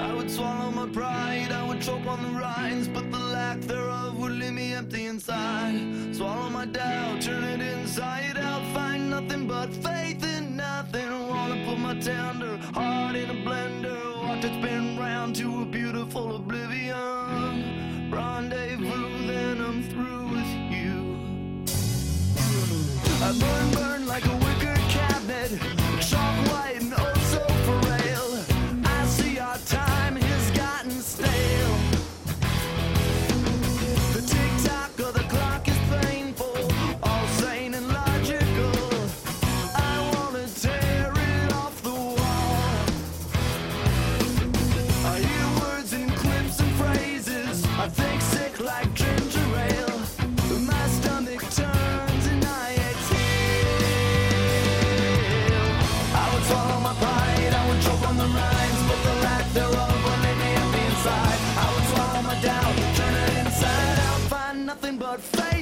I would swallow my pride, I would choke on the rinds, but the lack thereof would leave me empty inside. Swallow my doubt, turn it inside out, find nothing but faith in nothing. Wanna put my tender heart in a blender, watch it spin round to a beautiful oblivion. Rendezvous, then I'm through with you. I burn. nothing but faith.